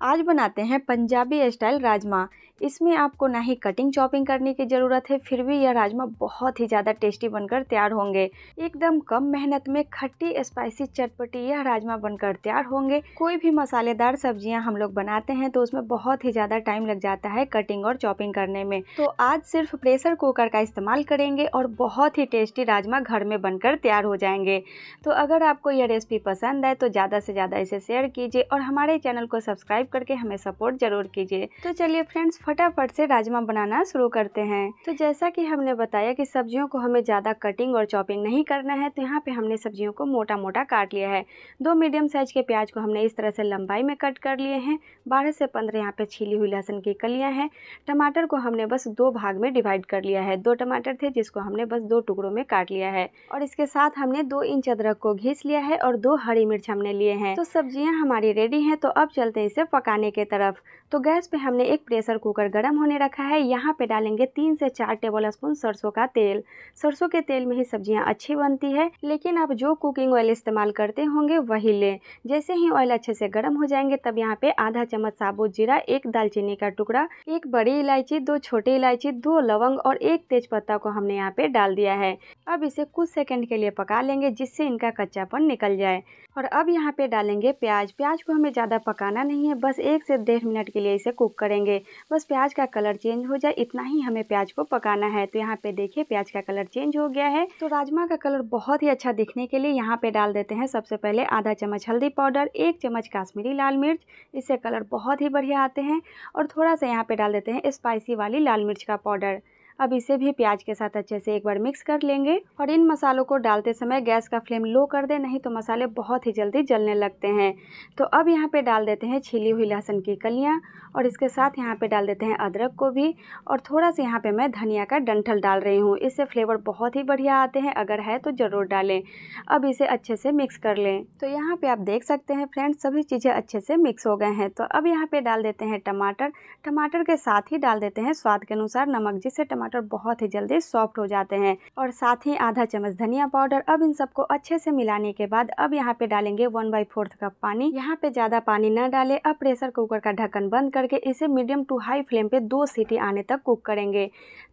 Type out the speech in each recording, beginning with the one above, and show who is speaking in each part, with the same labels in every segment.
Speaker 1: आज बनाते हैं पंजाबी स्टाइल राजमा। इसमें आपको ना ही कटिंग चॉपिंग करने की ज़रूरत है, फिर भी यह राजमा बहुत ही ज़्यादा टेस्टी बनकर तैयार होंगे। एकदम कम मेहनत में खट्टी स्पाइसी चटपटी यह राजमा बनकर तैयार होंगे। कोई भी मसालेदार सब्ज़ियाँ हम लोग बनाते हैं तो उसमें बहुत ही ज़्यादा टाइम लग जाता है कटिंग और चॉपिंग करने में। तो आज सिर्फ़ प्रेशर कुकर का इस्तेमाल करेंगे और बहुत ही टेस्टी राजमा घर में बनकर तैयार हो जाएँगे। तो अगर आपको यह रेसिपी पसंद आए तो ज़्यादा से ज़्यादा इसे शेयर कीजिए और हमारे चैनल को सब्सक्राइब करके हमें सपोर्ट ज़रूर कीजिए। तो चलिए फ्रेंड्स फटाफट से राजमा बनाना शुरू करते हैं। तो जैसा कि हमने बताया कि सब्जियों को हमें ज़्यादा कटिंग और चॉपिंग नहीं करना है तो यहाँ पे हमने सब्जियों को मोटा मोटा काट लिया है। दो मीडियम साइज़ के प्याज को हमने इस तरह से लंबाई में कट कर लिए हैं। बारह से पंद्रह यहाँ पे छीली हुई लहसुन की कलियाँ हैं। टमाटर को हमने बस दो भाग में डिवाइड कर लिया है। दो टमाटर थे जिसको हमने बस दो टुकड़ों में काट लिया है। और इसके साथ हमने दो इंच अदरक को घीस लिया है और दो हरी मिर्च हमने लिए हैं। तो सब्ज़ियाँ हमारी रेडी हैं तो अब चलते हैं इसे पकाने के तरफ़। तो गैस पे हमने एक प्रेशर कुकर गर्म होने रखा है। यहाँ पे डालेंगे तीन से चार टेबल स्पून सरसों का तेल। सरसों के तेल में ही सब्ज़ियाँ अच्छी बनती है, लेकिन आप जो कुकिंग ऑयल इस्तेमाल करते होंगे वही लें। जैसे ही ऑयल अच्छे से गर्म हो जाएँगे, तब यहाँ पे आधा चम्मच साबुत जीरा, एक दालचीनी का टुकड़ा, एक बड़ी इलायची, दो छोटी इलायची, दो लवंग और एक तेज पत्ता को हमने यहाँ पे डाल दिया है। अब इसे कुछ सेकंड के लिए पका लेंगे, जिससे इनका कच्चापन निकल जाए। और अब यहाँ पे डालेंगे प्याज। प्याज को हमें ज़्यादा पकाना नहीं है बस एक से डेढ़ मिनट के लिए इसे कुक करेंगे। बस प्याज का कलर चेंज हो जाए, इतना ही हमें प्याज को पकाना है। तो यहाँ पे देखिए, प्याज का कलर चेंज हो गया है। तो राजमा का कलर बहुत ही अच्छा दिखने के लिए यहाँ पे डाल देते हैं सबसे पहले आधा चम्मच हल्दी पाउडर, एक चम्मच काश्मीरी लाल मिर्च। इससे कलर बहुत ही बढ़िया आते हैं। और थोड़ा सा यहाँ पे डाल देते हैं स्पाइसी वाली लाल मिर्च का पाउडर। अब इसे भी प्याज के साथ अच्छे से एक बार मिक्स कर लेंगे। और इन मसालों को डालते समय गैस का फ्लेम लो कर दें, नहीं तो मसाले बहुत ही जल्दी जलने लगते हैं। तो अब यहाँ पे डाल देते हैं छिली हुई लहसुन की कलियाँ और इसके साथ यहाँ पे डाल देते हैं अदरक को भी। और थोड़ा सा यहाँ पे मैं धनिया का डंठल डाल रही हूँ, इससे फ्लेवर बहुत ही बढ़िया आते हैं, अगर है तो ज़रूर डालें। अब इसे अच्छे से मिक्स कर लें। तो यहाँ पर आप देख सकते हैं फ्रेंड्स, सभी चीज़ें अच्छे से मिक्स हो गए हैं। तो अब यहाँ पर डाल देते हैं टमाटर। टमाटर के साथ ही डाल देते हैं स्वाद के अनुसार नमक जिससे टमाटर टमाटर बहुत ही जल्दी सॉफ्ट हो जाते हैं और साथ ही आधा चम्मच धनिया पाउडर अब इन सबको अच्छे से मिलाने के बाद अब यहाँ पे डालेंगे वन बाई फोर्थ कप पानी। यहाँ पे ज़्यादा पानी न डाले। अब प्रेशर कुकर का ढक्कन बंद करके इसे मीडियम टू हाई फ्लेम पे दो सीटी आने तक कुक करेंगे।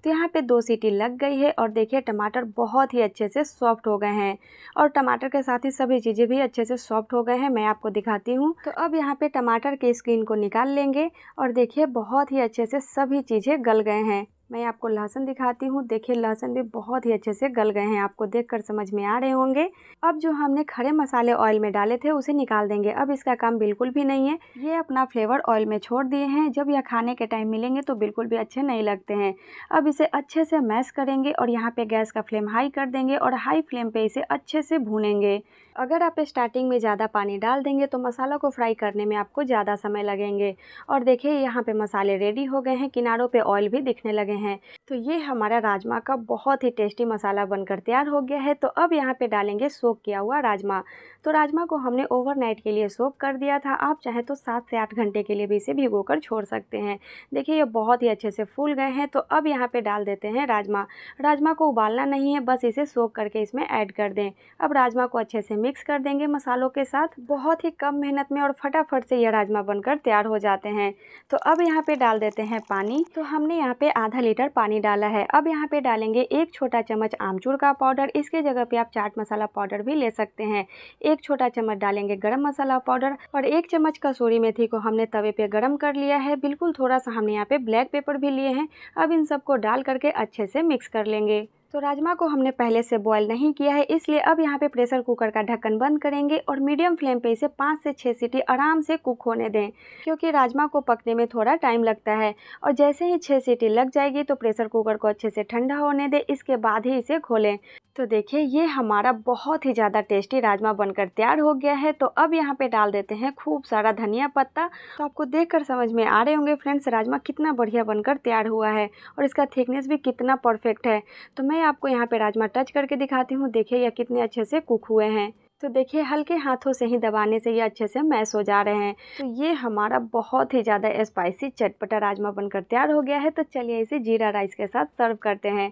Speaker 1: तो यहाँ पे दो सीटी लग गई है और देखिए टमाटर बहुत ही अच्छे से सॉफ्ट हो गए हैं और टमाटर के साथ ही सभी चीज़ें भी अच्छे से सॉफ्ट हो गए हैं। मैं आपको दिखाती हूँ। तो अब यहाँ पे टमाटर के स्किन को निकाल लेंगे और देखिए बहुत ही अच्छे से सभी चीज़ें गल गए हैं। मैं आपको लहसुन दिखाती हूँ। देखिए, लहसुन भी बहुत ही अच्छे से गल गए हैं। आपको देखकर समझ में आ रहे होंगे। अब जो हमने खड़े मसाले ऑयल में डाले थे, उसे निकाल देंगे। अब इसका काम बिल्कुल भी नहीं है। ये अपना फ्लेवर ऑयल में छोड़ दिए हैं। जब यह खाने के टाइम मिलेंगे तो बिल्कुल भी अच्छे नहीं लगते हैं। अब इसे अच्छे से मैश करेंगे और यहाँ पे गैस का फ्लेम हाई कर देंगे और हाई फ्लेम पे इसे अच्छे से भूनेंगे। अगर आप स्टार्टिंग में ज़्यादा पानी डाल देंगे तो मसाला को फ्राई करने में आपको ज़्यादा समय लगेंगे। और देखिए, यहाँ पे मसाले रेडी हो गए हैं। किनारों पे ऑयल भी दिखने लगे हैं। तो ये हमारा राजमा का बहुत ही टेस्टी मसाला बनकर तैयार हो गया है। तो अब यहाँ पे डालेंगे सोक किया हुआ राजमा। तो राजमा को हमने ओवरनाइट के लिए सोक कर दिया था। आप चाहें तो सात से आठ घंटे के लिए भी इसे भिगो कर छोड़ सकते हैं। देखिए, ये बहुत ही अच्छे से फूल गए हैं। तो अब यहाँ पे डाल देते हैं राजमा। राजमा को उबालना नहीं है, बस इसे सोक करके इसमें ऐड कर दें। अब राजमा को अच्छे से मिक्स कर देंगे मसालों के साथ। बहुत ही कम मेहनत में और फटाफट से यह राजमा बनकर तैयार हो जाते हैं। तो अब यहाँ पे डाल देते हैं पानी। तो हमने यहाँ पे आधा लीटर पानी डाला है। अब यहाँ पे डालेंगे एक छोटा चम्मच आमचूर का पाउडर। इसके जगह पे आप चाट मसाला पाउडर भी ले सकते हैं। एक छोटा चम्मच डालेंगे गरम मसाला पाउडर और एक चम्मच कसूरी मेथी को हमने तवे पे गरम कर लिया है। बिल्कुल थोड़ा सा हमने यहाँ पे ब्लैक पेपर भी लिए हैं। अब इन सबको डाल करके अच्छे से मिक्स कर लेंगे। तो राजमा को हमने पहले से बॉईल नहीं किया है, इसलिए अब यहाँ पे प्रेशर कुकर का ढक्कन बंद करेंगे और मीडियम फ्लेम पे इसे पाँच से छः सीटी आराम से कुक होने दें, क्योंकि राजमा को पकने में थोड़ा टाइम लगता है। और जैसे ही छः सीटी लग जाएगी तो प्रेशर कुकर को अच्छे से ठंडा होने दें, इसके बाद ही इसे खोलें तो देखिए, ये हमारा बहुत ही ज़्यादा टेस्टी राजमा बनकर तैयार हो गया है। तो अब यहाँ पे डाल देते हैं खूब सारा धनिया पत्ता। तो आपको देखकर समझ में आ रहे होंगे फ्रेंड्स, राजमा कितना बढ़िया बनकर तैयार हुआ है और इसका थिकनेस भी कितना परफेक्ट है। तो मैं आपको यहाँ पे राजमा टच करके दिखाती हूँ। देखिए, यह कितने अच्छे से कुक हुए हैं। तो देखिए, हल्के हाथों से ही दबाने से ये अच्छे से मैश हो जा रहे हैं। तो ये हमारा बहुत ही ज़्यादा स्पाइसी चटपटा राजमा बनकर तैयार हो गया है। तो चलिए इसे जीरा राइस के साथ सर्व करते हैं।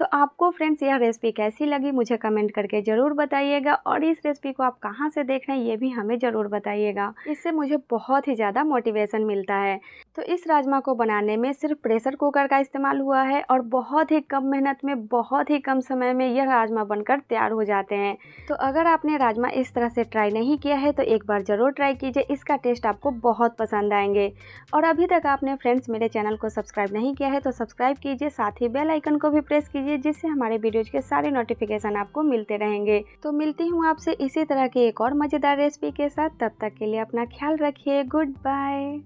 Speaker 1: तो आपको फ्रेंड्स यह रेसिपी कैसी लगी मुझे कमेंट करके ज़रूर बताइएगा और इस रेसिपी को आप कहाँ से देख रहे हैं ये भी हमें ज़रूर बताइएगा। इससे मुझे बहुत ही ज़्यादा मोटिवेशन मिलता है। तो इस राजमा को बनाने में सिर्फ़ प्रेशर कुकर का इस्तेमाल हुआ है और बहुत ही कम मेहनत में, बहुत ही कम समय में यह राजमा बनकर तैयार हो जाते हैं। तो अगर आपने राजमा इस तरह से ट्राई नहीं किया है तो एक बार ज़रूर ट्राई कीजिए, इसका टेस्ट आपको बहुत पसंद आएँगे। और अभी तक आपने फ्रेंड्स मेरे चैनल को सब्सक्राइब नहीं किया है तो सब्सक्राइब कीजिए, साथ ही बेल आइकन को भी प्रेस कीजिए। जिससे हमारे वीडियोज़ के सारे नोटिफिकेशन आपको मिलते रहेंगे। तो मिलती हूँ आपसे इसी तरह की एक और मज़ेदार रेसिपी के साथ। तब तक के लिए अपना ख्याल रखिए। Good bye